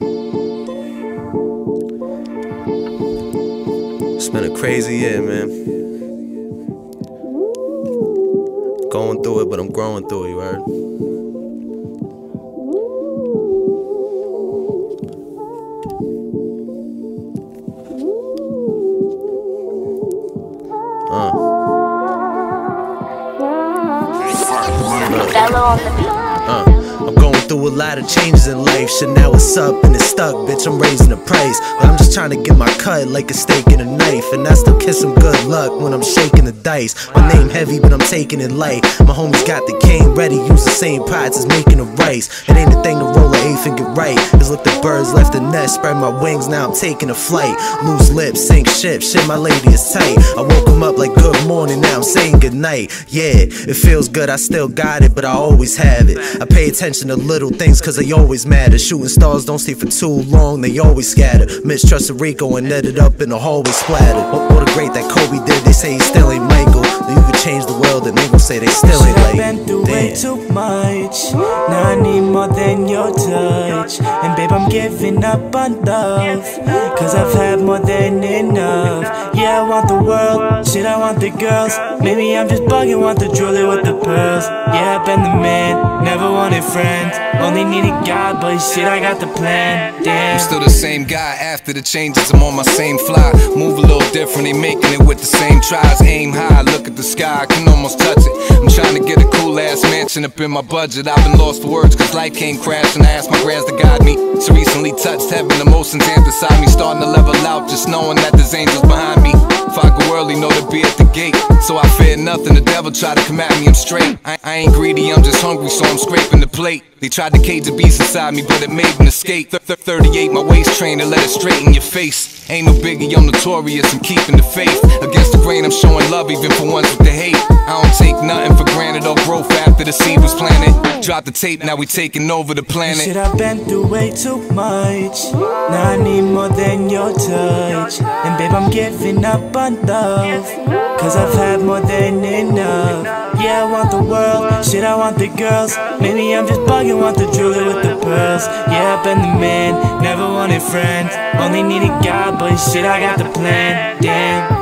It's been a crazy year, man. Going through it, but I'm growing through it, you heard? Uh. Othello on the beat. Uh, I'm going through a lot of changes in life. Shit, now it's up and it's stuck, bitch. I'm raising the price. But I'm just trying to get my cut like a steak and a knife. And I still kiss some good luck when I'm shaking the dice. My name heavy, but I'm taking it light. My homies got the cane ready, use the same pots as making the rice. It ain't a thing to and get right. Cause look, the birds left the nest, spread my wings, now I'm taking a flight. Lose lips, sink ship, shit, my lady is tight. I woke him up like good morning, now I'm saying good night. Yeah, it feels good, I still got it, but I always have it. I pay attention to little things cause they always matter. Shooting stars don't stay for too long, they always scatter. Mistrust Rico and ended up in the hallway splattered. What, what a great that Kobe did, they say he still ain't Michael. Then you could change the world and they gon' say they still ain't Shit, I've like been through way Damn. too much. Now I need more than your touch. And babe, I'm giving up on love. Cause I've had more than enough. Yeah, I want the world. Shit, I want the girls. Maybe I'm just bugging, want the jewelry with the pearls. Yeah, I've been the man, never wanted friends. Only needed God, but shit, I got the plan. Damn. I'm still the same guy after the changes. I'm on my same fly. Move a little different, they making it with the same tries. Aim high, look at the sky, I can almost touch it. I'm trying to get a cool ass mansion up in my budget. I've been lost for words, cause life came crashing. I asked my grands to guide me. So recently touched heaven, emotions amped inside me. Starting to level out, just knowing that there's angels behind me. If I go early, know to be at the gate. So I fear nothing, the devil try to come at me, I'm straight. I, I ain't greedy, I'm just hungry, so I'm scraping the plate. They tried to cage the beast inside me, but it made an escape. Th- th- 38, my waist trainer, let it straight in your face. Ain't no biggie, I'm notorious, I'm keeping the faith. The grain, I'm showing love, even for ones with the hate. I don't take nothing for granted or growth after the seed was planted. Drop the tape, now we taking over the planet. Shit, I've been through way too much. Now I need more than your touch. And babe, I'm giving up on love. Cause I've had more than enough. Yeah, I want the world. Shit, I want the girls. Maybe I'm just bugging, want the jewelry with the pearls. Yeah, I've been the man, never wanted friends. Only needed God, but shit, I got the plan. Damn.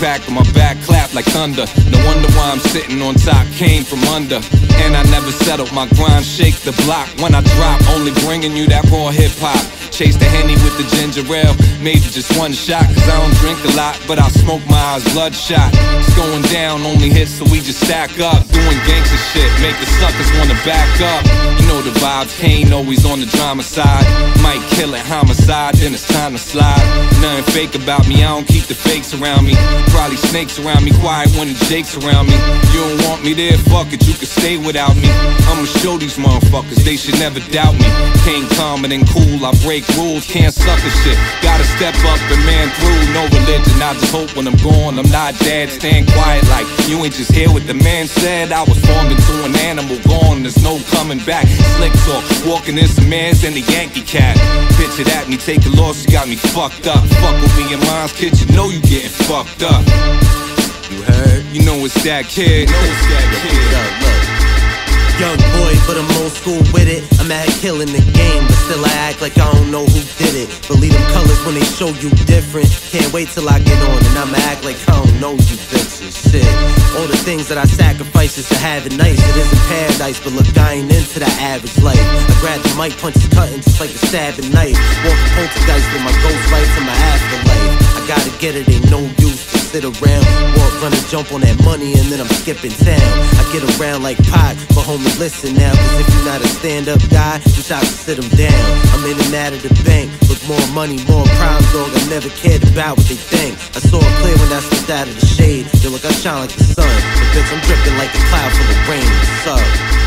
Packed on my back, clap like thunder. No wonder why I'm sitting on top, came from under. And I never settled, my grind shake the block. When I drop, only bringing you that raw hip hop. Chase the henny with the ginger ale, maybe just one shot. Cause I don't drink a lot, but I smoke my eyes bloodshot. It's going down, only hits, so we just stack up. Doing gangster shit, make the suckers wanna back up. You know the vibes, Cain always on the drama side. Might kill it, homicide, then it's time to slide. Nothing fake about me, I don't keep the fakes around me. Probably snakes around me, quiet when the Jake's around me. You don't want me there, fuck it, you can stay without me. I'ma show these motherfuckers, they should never doubt me. Came calm and then cool, I break rules, can't suck a shit. Gotta step up and man through, no religion. I just hope when I'm gone, I'm not dead. Stand quiet like you ain't just hear what the man said. I was formed into an animal, gone, there's no coming back. Slick talk, walking in some man's and the Yankee cat. Pitch it at me, take a loss, you got me fucked up. Fuck with me in mine's kitchen, know you getting fucked up. You heard? You know it's that kid, You know it's that kid. Look. Young boy, but I'm old school with it. I'm at killing the game, but still I act like I don't know who did it. Believe them colors when they show you different. Can't wait till I get on and I'ma act like I don't know you bitches. Shit. All the things that I sacrifice to have it nice. It isn't paradise, but look, I ain't into the average life. I grab the mic, punches cutting just like a stabbing knife. Walking poltergeist with my ghost lights in my afterlife. I gotta get it, ain't no use sit around. Walk, run and jump on that money and then I'm skipping town. I get around like Pac, but homie, listen now. Cause if you're not a stand up guy, you try to sit him down. I'm in and out of the bank with more money, more crime, dog. I never cared about what they think. I saw it clear when I stepped out of the shade. Yo, look, I shine like the sun. But bitch, I'm dripping like a cloud full of rain. What's up?